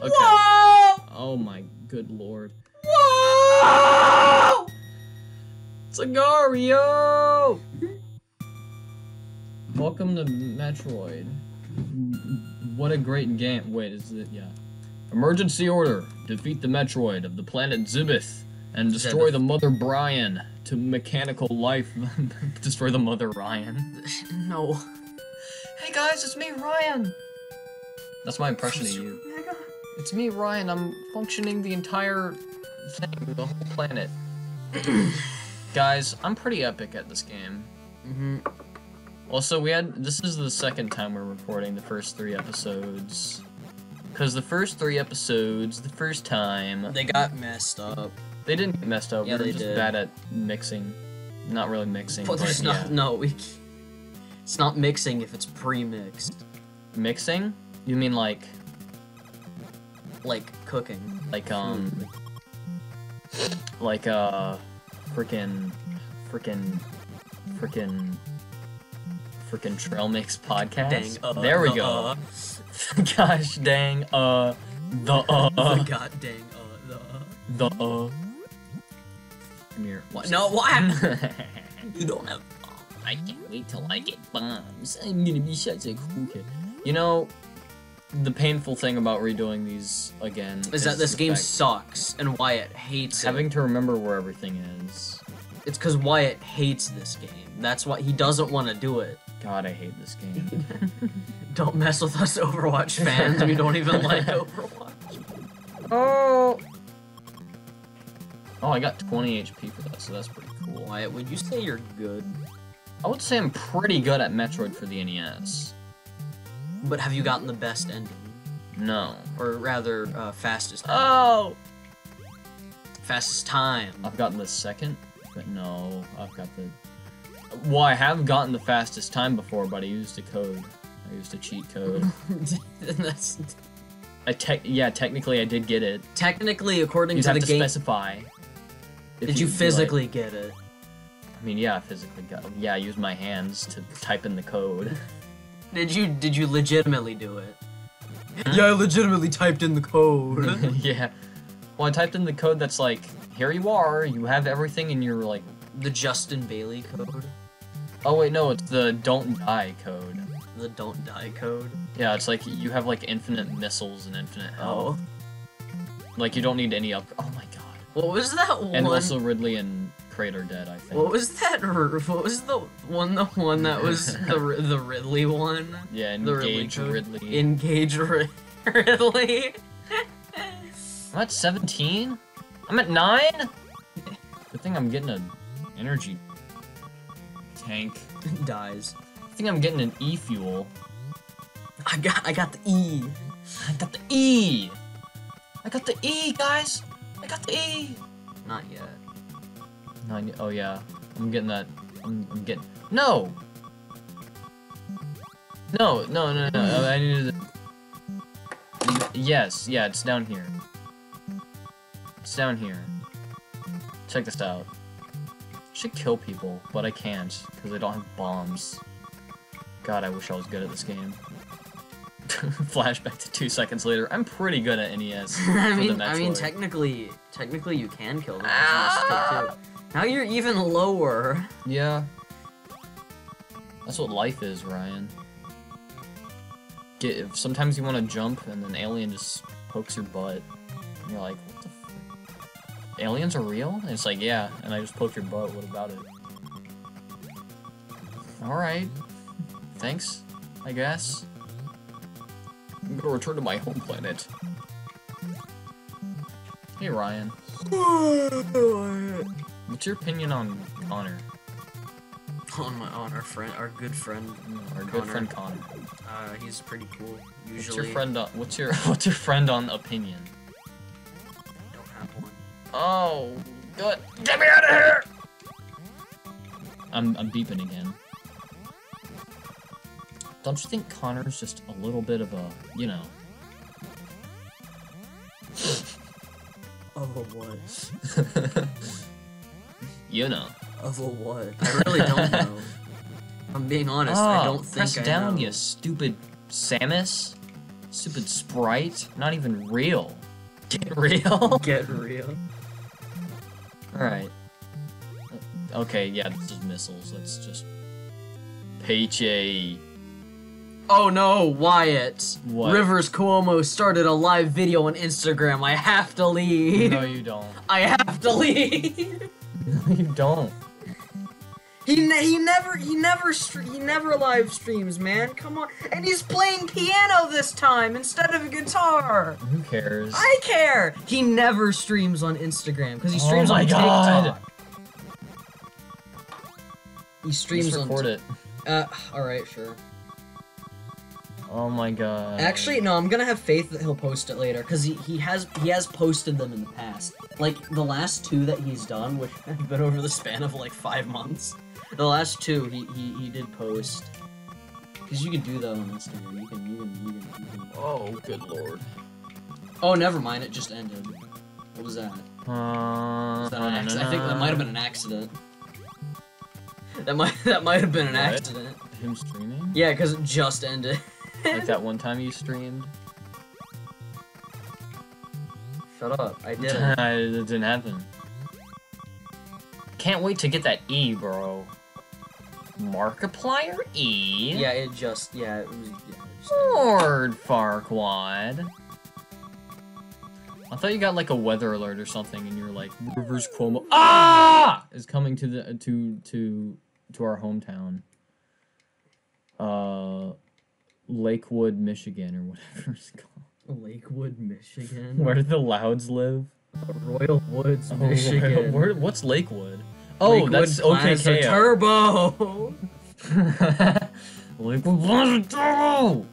Okay. Whoa! Oh my good lord. Whoa! Sagario! Welcome to Metroid. What a great game. Wait, is it? Yeah. Emergency order. Defeat the Metroid of the planet Zebeth and destroy the- the Mother Brian to mechanical life. destroy the Mother Ryan. No. Hey guys, it's me, Ryan. That's my impression of you. It's me, Ryan. I'm functioning the entire thing, the whole planet. guys, I'm pretty epic at this game. hmm Also, we had this is the second time we're recording the first three episodes. Cause the first three episodes, the first time, They got messed up. they didn't get messed up. Yeah, we were they just did. bad at mixing. Not really mixing, But but, there's yeah. not. No, we. It's not mixing if it's pre-mixed, Mixing? You mean like like cooking. like um like uh freaking freaking freaking freaking trail mix podcast Dang. Uh, there we the, go Uh, gosh dang uh the uh the god dang. Uh, the. the uh come here What? No. What? You don't have. I can't wait till I get bombs. I'm gonna be such a cool kid. You know, the painful thing about redoing these again Is that this game sucks and Wyatt hates having it. to remember where everything is. It's because Wyatt hates this game. That's why he doesn't want to do it. God, I hate this game. Don't mess with us, Overwatch fans. we don't even like Overwatch. oh. Oh, I got 20 HP for that, so that's pretty cool. Wyatt, would you say you're good? I would say I'm pretty good at Metroid for the NES. But have you gotten the best ending? No. Or rather, uh, fastest Oh! fastest time. I've gotten the second, but no, I've got the. Well, I have gotten the fastest time before, but I used a code. I used a cheat code. That's I te- yeah, technically I did get it. technically according You to have the to game. specify. Did you like- physically get it? I mean, yeah, I physically got. Yeah, I used my hands to type in the code. Did you did you legitimately do it? Yeah, I legitimately typed in the code. yeah. Well, I typed in the code that's like, here you are, you have everything, and you're like, the Justin Bailey code. oh wait, no, it's the don't die code. The don't die code. Yeah, it's like you have like infinite missiles and infinite Oh. Like you don't need any up. Oh my god. What was that one? And also Ridley and Are dead, I think. what was that? What was the one? The one that was the the Ridley one. yeah, the Ridley engage code? Ridley. Engage Ri- Ridley. I'm at 17. I'm at nine. Good thing I'm getting an energy tank. Dies. I think I'm getting an E fuel. I got I got the E. I got the E. I got the E, guys. I got the E. Not yet. Nine. Oh yeah, I'm getting that. I'm, I'm getting. No. No, no, no, no. I I needed. To... Yes, yeah, it's down here. It's down here. Check this out. I should kill people, but I can't because I don't have bombs. God, I wish I was good at this game. Flashback to two seconds later. I'm pretty good at NES. I mean, I mean, technically, technically, you can kill them. Ah! too. Now you're even lower. Yeah. That's what life is, Ryan. Get if sometimes you want to jump and an alien just pokes your butt. And you're like, what the f- Aliens are real? And it's like, yeah, and I just poked your butt, what about it? Alright. Thanks, I guess. I'm gonna return to my home planet. Hey Ryan, what's your opinion on Connor? On my, on our friend, our good friend. Our good friend Connor. Uh, he's pretty cool. Usually, What's your friend on what's your what's your friend on opinion? don't have one. Oh good. Get me out of here! I'm I'm beeping again. Don't you think Connor's just a little bit of a you know oh, a what? you know. Of a what? I really don't know. I'm being honest. I Ah, don't think press I down, know. you stupid Samus. Stupid sprite. Not even real. Get real. Get real. Alright. Okay, yeah, this is missiles. Let's just. Peche. Oh no, Wyatt. What? Rivers Cuomo started a live video on Instagram. I have to leave. No, you don't. I have to leave. No, you don't. He ne- he never he never stre- he never live streams, man. Come on, and he's playing piano this time instead of a guitar. Who cares? I care. He never streams on Instagram because he Oh streams my on God. TikTok. He streams Just on. record it. Uh, all right, sure. Oh my god. Actually, no. I'm gonna have faith that he'll post it later because he, he has he has posted them in the past. Like the last two that he's done, which have been over the span of like five months. The last two he he, he did post. Because you can do that on Instagram. You can you can you can. You can... Oh, good lord. Oh, never mind. It just ended. What was that? Uh, Was that an accident? I think that might have been an accident. That might that might have been an What? accident. him streaming. Yeah, because it just ended. Like that one time you streamed. Shut up! I did it. didn't happen. Can't wait to get that E, bro. Markiplier E. Yeah, it just yeah it was. Yeah, just Lord Farquaad. I thought you got like a weather alert or something, and you're like Rivers Cuomo ah is coming to the to to to our hometown. Uh, Lakewood, Michigan, or whatever it's called. Lakewood, Michigan. Where do the Louds live? Royal Woods, Oh, Michigan. where, what's Lakewood? Oh, Lakewood that's OKKO. Turbo. Lakewood Plaza Turbo!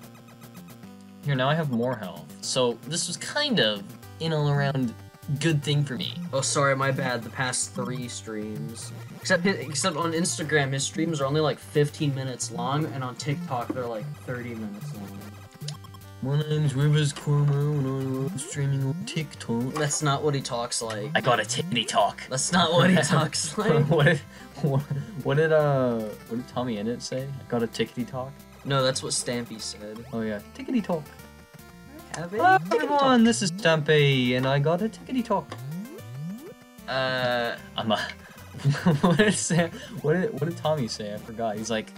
Here, now I have more health. So, this was kind of, in all around, good thing for me. oh, sorry, my bad. The past three streams, except hi- except on Instagram, his streams are only like 15 minutes long, and on TikTok they're like 30 minutes long. My name's Rivers Cuomo, and I'm streaming on TikTok. That's not what he talks like. I got a titty talk. That's not what he talks like. what did, what, what did, uh, what did TommyInnit say? I got a tickety talk? No, that's what Stampy said. Oh yeah, tickety talk. Hello everyone, this is Stampy, and I got a tickety talk. Uh, I'm a. what did say? What did What did Tommy say? I forgot. He's like,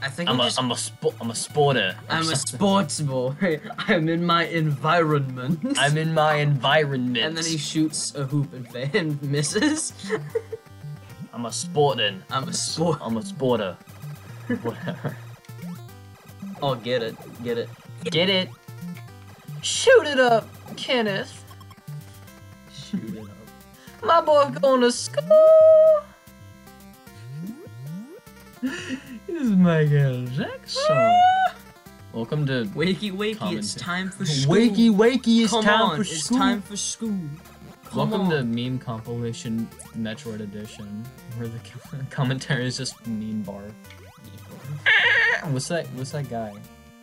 I think I'm a just- I'm a sport. I'm a sporter. I'm a something. sports boy. I'm in my environment. I'm in my environment. and then he shoots a hoop and, fa- and misses. I'm a sporting. I'm a sport. I'm a sporter. Whatever. Oh, get it, get it. Get it? Shoot it up, Kenneth. Shoot it up. My boy going to school. He's Michael Jackson. Welcome to Wakey, wakey, it's time for school. Wakey Wakey. It's Come time on, for it's school. time for school. Come Welcome on. to meme compilation Metroid edition, where the commentary is just mean bar. What's that? What's that guy?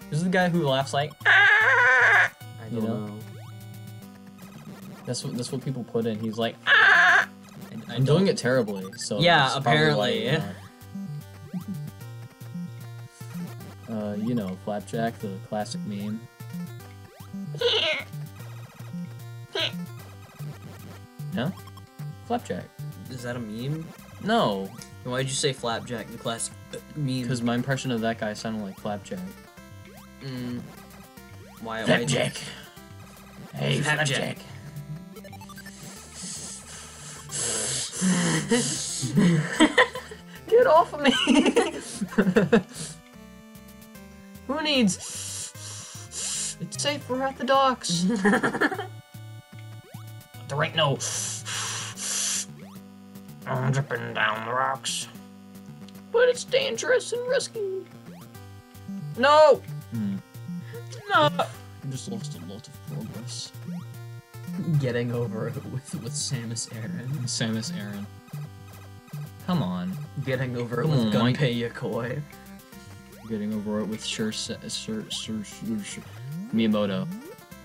This is the guy who laughs like. I You don't know? know. That's what that's what people put in. He's like, I, I I'm doing it terribly. So Yeah, apparently. why, uh, uh, you know, Flapjack, the classic meme. No, Flapjack. Is that a meme? No, Then Why'd you say flapjack? The class uh, meme. because my impression of that guy sounded like Flapjack. Mm, why? why Flapjack. Hey, Flapjack. Get off of me! Who needs? It's safe. We're at the docks. there ain't no. I'm dripping down the rocks. But it's dangerous and risky. No. Hmm. No. I just lost a lot of progress. Getting over it with with Samus Aran. Samus Aran. Come on. Getting over it Come with on, Mike. Gunpei Yokoi. Getting over it with Sure, Sure, Sure, Sure, Sure, Miyamoto.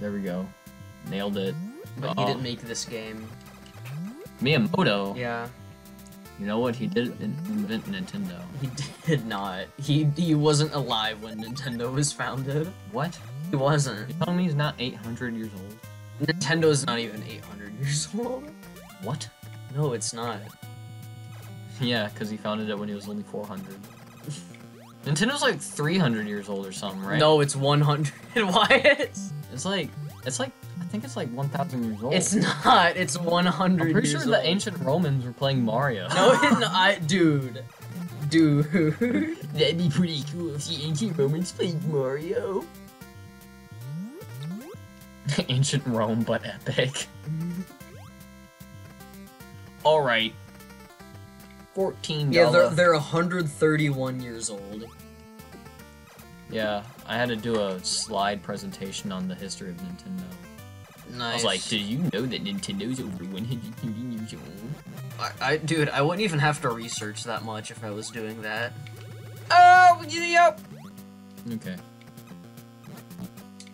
There we go. Nailed it. But he Oh. didn't make this game. Miyamoto. Yeah, You know what? He did in- invent Nintendo. he did not. He he wasn't alive when Nintendo was founded. What? He wasn't. You telling me he's not 800 years old? Nintendo's not even 800 years old. What? No, it's not. Yeah, because he founded it when he was only 400. Nintendo's like 300 years old or something, right? No, it's 100. Wyatt. It's like, it's like, I think it's like 1,000 years old. It's not. It's 100 I'm pretty sure the ancient Romans were playing Mario. No, it, no, I, dude. Dude. That'd be pretty cool if the ancient Romans played Mario. ancient Rome, but epic. Alright. 14 Yeah, they're, they're 131 years old. Yeah, I had to do a slide presentation on the history of Nintendo. Nice. I was like, did you know that Nintendo's over 130 years old? I, I, dude, I wouldn't even have to research that much if I was doing that. Oh, yep. Okay.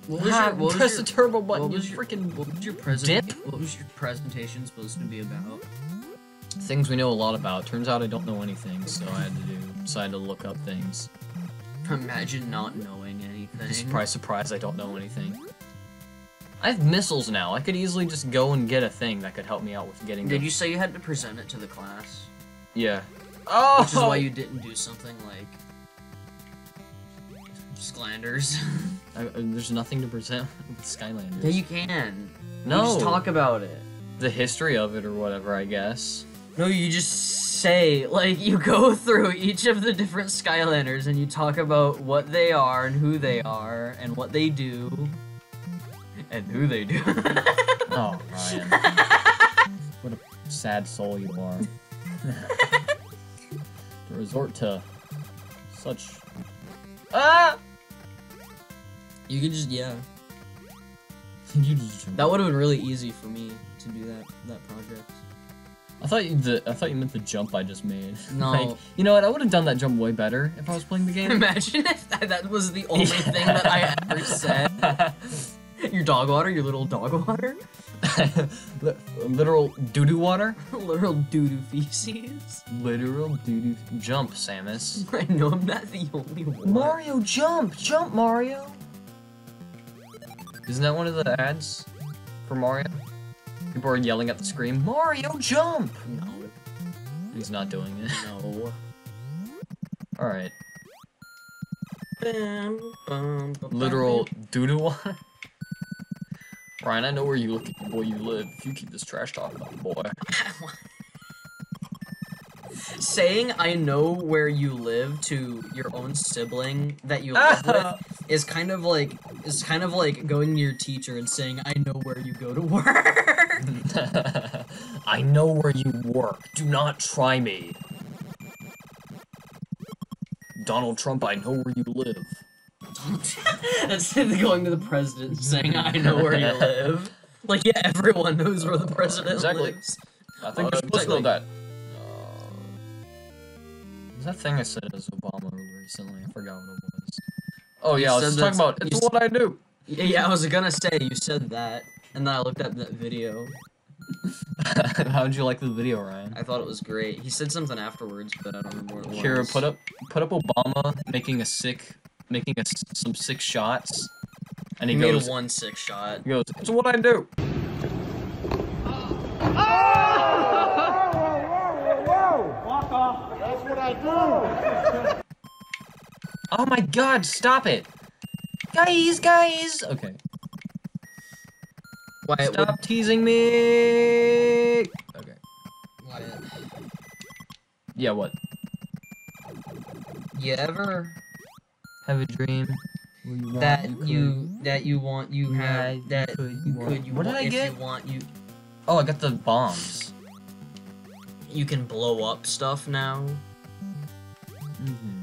What was your, what was press your, the turbo button, what you was your- freaking what was your present? dip. What was your presentation supposed to be about? Things we know a lot about. Turns out I don't know anything, so I had to do decided to look up things. Imagine not knowing anything. Surprise, surprise, I don't know anything. I have missiles now. I could easily just go and get a thing that could help me out with getting. Did you say you had to present it to the class? Yeah. Oh. Which is why you didn't do something like Skylanders. Uh, there's nothing to present with Skylanders. yeah, you can. No. You just talk about it. the history of it or whatever, I guess. No, you just say like you go through each of the different Skylanders and you talk about what they are and who they are and what they do and who they do. Oh, Ryan. what a sad soul you are. to resort to such. Ah! you could just yeah. you just. That would have been really easy for me to do that that project. I thought you. The, I thought you meant the jump I just made. No. Like, you know what? I would have done that jump way better if I was playing the game. Imagine if that, that was the only thing that I ever said. Your dog water, your little dog water, Li- Literal doo doo water. literal doo doo feces. Literal doo doo. Jump, Samus. I know I'm not the only one. Mario, jump! Jump, Mario! Isn't that one of the ads for Mario? People are yelling at the screen, Mario, jump! No, He's not doing it. no. Alright. Bam, bum, bum, Literal doo-doo water. Ryan, I know where you look boy you live. If you keep this trash talk about boy. Saying I know where you live to your own sibling that you live with is kind of like is kind of like going to your teacher and saying I know where you go to work. I know where you work. Do not try me. Donald Trump, I know where you live. That's going to the president saying I know where you live. Like yeah, everyone knows where the president Exactly. lives. I think you're supposed to know that. That thing I said as Obama recently? I forgot what it was. Oh You yeah, I was talking about it's what I do. Yeah, yeah, I was gonna say you said that, and then I looked up that video. How'd you like the video, Ryan? I thought it was great. He said something afterwards, but I don't remember what it was. Here, put up, put up Obama making a sick, making a, s- some six shots, and He he made goes, a one six shot. he goes, it's what I do. That's what I do. Oh my God! Stop it, guys, guys. Okay, Wyatt, stop teasing me. Okay. Wyatt, Yeah, what? you ever Have a dream. you that could. you that you want you Yeah, have you that could, you you could want. you What did want I if get? you want you Oh, I got the bombs. you can blow up stuff now. Mm-hmm.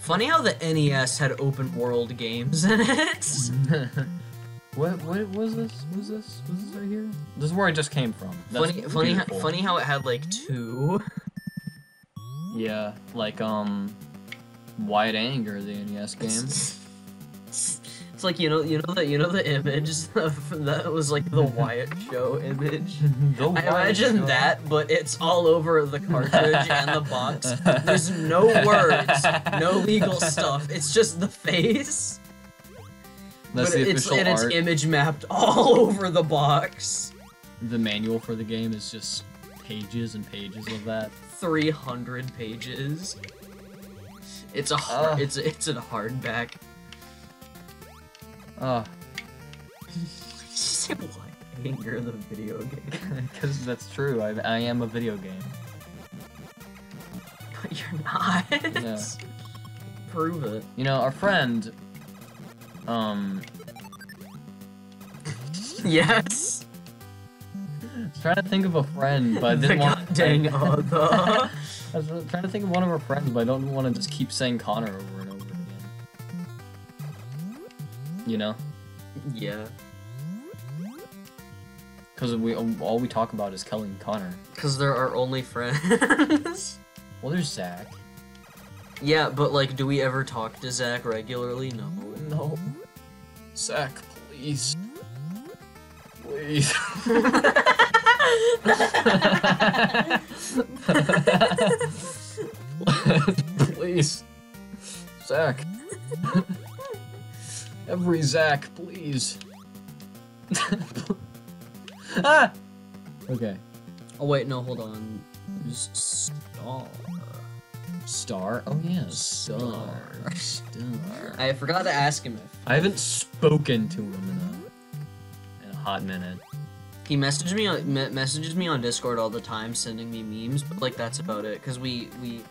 Funny how the NES had open world games in it. what? What was this? Was this? Was this right here? This is where I just came from. That's funny, funny, how, funny how it had like two. Yeah, like um, Wyatt Ehinger, the NES game. It's like you know, you know that you know the image of, that was like the Wyatt Show image. The I imagine Show. that, but it's all over the cartridge and the box. There's no words, no legal stuff. It's just the face. That's but the it's official and it's image mapped all over the box. the manual for the game is just pages and pages of that. 300 pages. It's a hard, Ugh. it's it's a hardback. Oh, what? Ehinger the video game. because that's true. I, I am a video game. But you're not. Yeah. Prove it. You know, our friend, um, Yes. I was trying to think of a friend, but I didn't want. dang other. I was trying to think of one of our friends, but I don't want to just keep saying Connor over and over again. You know, yeah. because we all we talk about is Kelly and Connor. Because they're our only friends. Well, there's Zach. yeah, but like, do we ever talk to Zach regularly? No. No, Zach, please, please. please, Zach. Every Zach, please. ah. Okay. Oh wait, no, hold on. There's Star. Star. Oh yeah, Star. Star. I forgot to ask him if I haven't spoken to him in a, in a hot minute. He messaged me on me- messages me on Discord all the time, sending me memes. But like, that's about it. Cause we we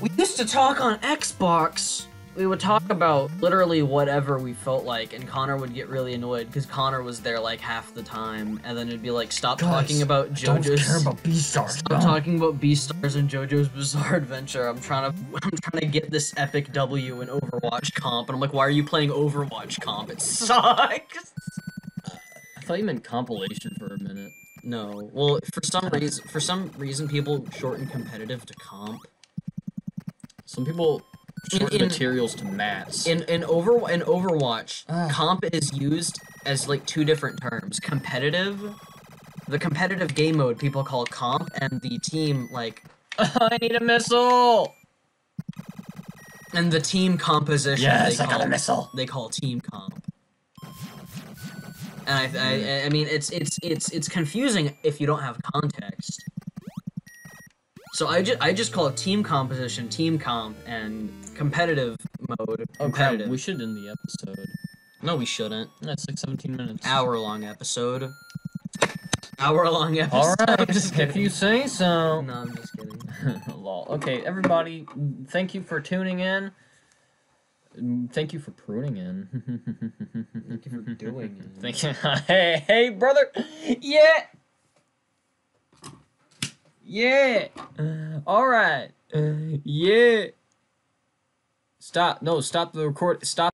we used to talk on Xbox. We would talk about literally whatever we felt like, and Connor would get really annoyed because Connor was there like half the time, and then it'd be like, "Stop Guys, talking about JoJo's." Don't JoJo's." care about Beastars. Stop talking about Beastars and JoJo's Bizarre Adventure. I'm trying to I'm trying to get this epic W in Overwatch comp, and I'm like, why are you playing Overwatch comp? It sucks. I thought you meant compilation for a minute. No, well, for some reason, for some reason, people shorten competitive to comp. Some people shorten in- materials to mats. In in over in Overwatch, Ah. comp is used as like two different terms. Competitive, the competitive game mode people call comp, and the team like I need a missile. and the team composition. Yes, they I got call, a missile. They call team comp. And I, I, mm. I mean, it's it's it's it's confusing if you don't have context. So I just I just call it team composition, team comp, and competitive mode. Oh! Competitive. We should end the episode. no, we shouldn't. That's like 17 minutes. Hour long episode. Hour long episode. All right, just if you say so. No, I'm just kidding. Lol. Okay, everybody, thank you for tuning in. Mm, Thank you for pruning in. Thank you for doing it. Thank you. Hey, hey, brother. Yeah. Yeah. All right. Yeah. Stop. No, stop the record. Stop.